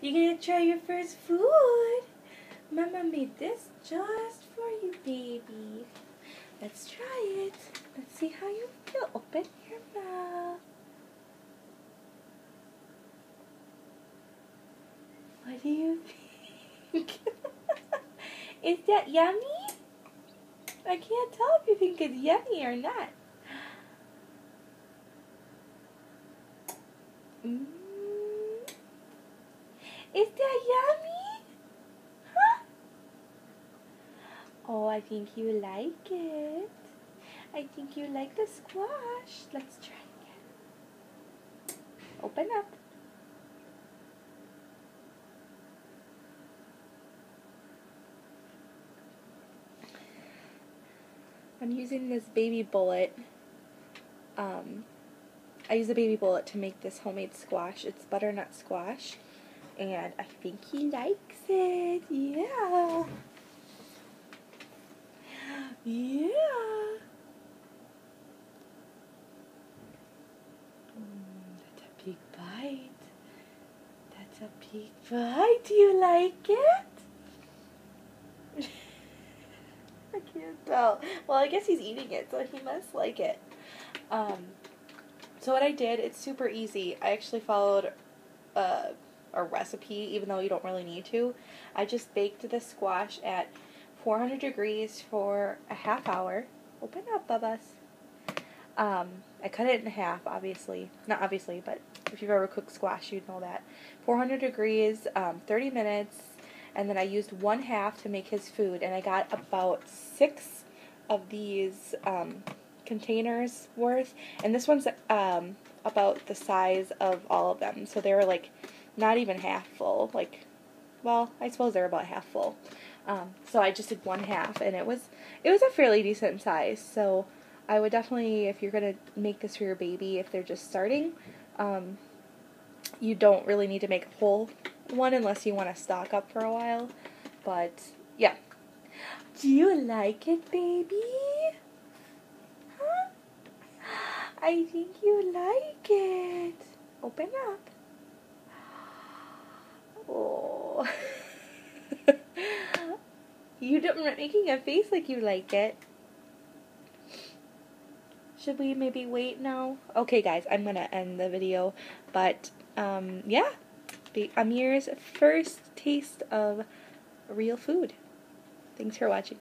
You gonna try your first food? Mama made this just for you, baby. Let's try it. Let's see how you feel. Open your mouth. What do you think? Is that yummy? I can't tell if you think it's yummy or not. Mm. Is that yummy? Huh? Oh, I think you like it. I think you like the squash. Let's try again. Open up. I'm using this baby bullet. Um, I use a baby bullet to make this homemade squash. It's butternut squash. And I think he likes it. Yeah. Yeah. Mm, that's a big bite. That's a big bite. Do you like it? I can't tell. Well, I guess he's eating it, so he must like it. Um, so what I did, it's super easy. I actually followed uh, a recipe, even though you don't really need to. I just baked the squash at 400 degrees for a half hour. Open up, Bubba's. Um, I cut it in half, obviously. Not obviously, but if you've ever cooked squash, you'd know that. 400 degrees, um, 30 minutes, and then I used one half to make his food, and I got about six of these um, containers worth, and this one's um, about the size of all of them. So they were like not even half full. Like, well, I suppose they're about half full. Um, so I just did one half, and it was it was a fairly decent size. So I would definitely, if you're gonna make this for your baby, if they're just starting, um, you don't really need to make a whole one unless you want to stock up for a while. But yeah. Do you like it, baby? I think you like it. Open up. You don't making a face like you like it. Should we maybe wait now? Okay, guys, I'm gonna end the video. But um, yeah, Be Amir's first taste of real food. Thanks for watching.